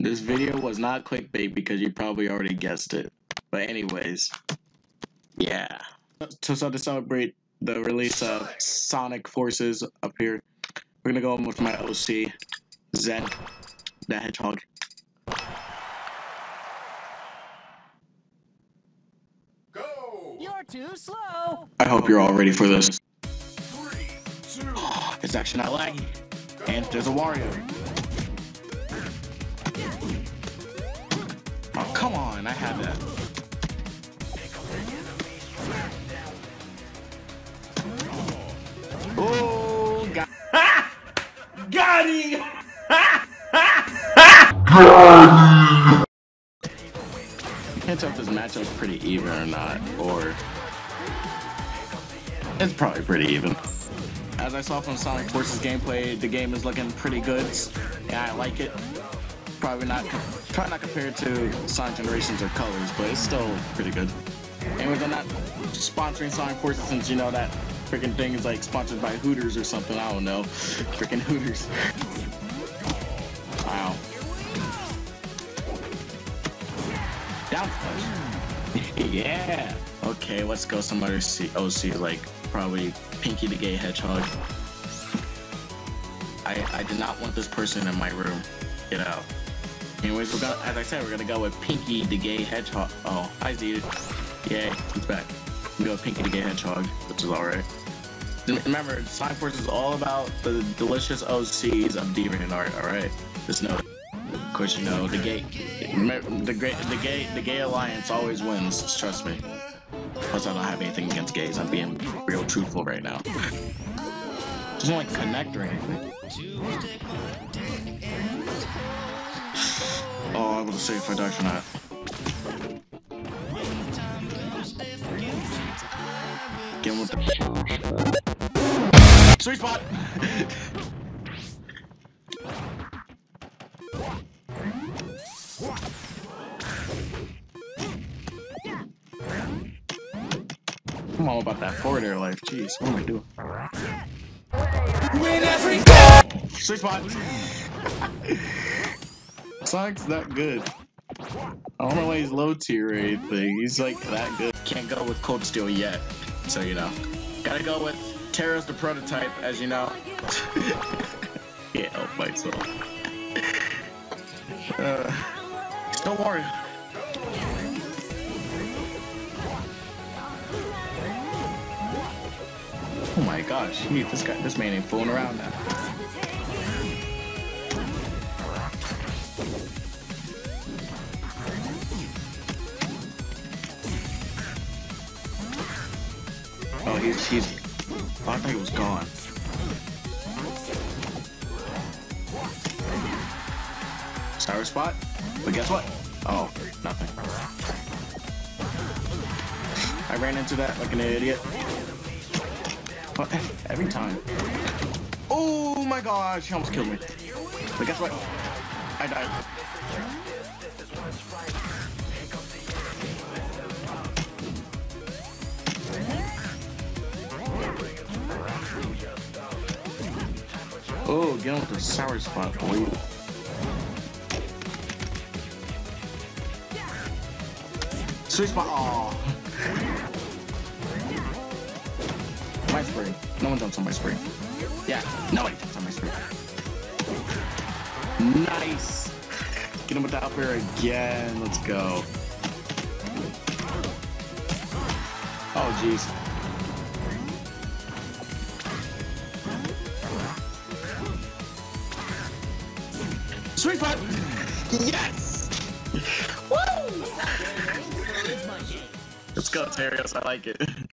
This video was not clickbait because you probably already guessed it. But anyways, yeah. So, so to celebrate the release of Sonic Forces up here, we're gonna go in with my OC, Zen, the Hedgehog. Go! You're too slow. I hope you're all ready for this. Three, two, It's actually not laggy. And there's a Wario. Come I had that. Oh, God. Got him! You can't tell if this matchup's pretty even or not, or it's probably pretty even. As I saw from Sonic Forces gameplay, the game is looking pretty good. Yeah, I like it. Probably not, probably not compared to Sonic Generations or Colors, but it's still pretty good. Anyways, I'm not sponsoring Sonic Forces since you know that freaking thing is like sponsored by Hooters or something. I don't know, freaking Hooters. Wow. Down yeah. Okay, let's go some other C- OC, oh, like probably Pinky the Gay Hedgehog. I I did not want this person in my room. Get out. Anyways, we're gonna, as I said, we're gonna go with Pinky the Gay Hedgehog. Oh, hi, Zed. Yay, he's back. We go with Pinky the Gay Hedgehog, which is alright. Remember, Sonic Force is all about the delicious OCs of DeviantArt, alright? Just know. Of course, you know the gay, the great, the gay, the gay alliance always wins. Trust me. Plus, I don't have anything against gays. I'm being real truthful right now. Just don't like connect or anything. Oh, I want to see if I die for that. Get with the sweet spot. I'm all about that forward life. Jeez, what am I doing? Sweet spot. Sonic's that good. I don't know why he's low tier or anything. He's like that good. Can't go with Cold Steel yet, so you know. Gotta go with Terra's the prototype, as you know. Can't help myself. Uh, don't worry. Oh my gosh, this guy, this man ain't fooling around now. He's, he's, I thought he was gone. Sour spot? But guess what? Oh, nothing. I ran into that like an idiot. What? Every time. Oh my gosh, he almost killed me. But guess what? I died. Oh, get on with the sour spot, boy. Sweet spot. Aw. My spray. No one jumps on my spring. Yeah, nobody jumps on my spring. Nice. Get him with the up air again. Let's go. Oh, jeez. Sweet spot. Yes. Woo! Let's go, Terios. I like it.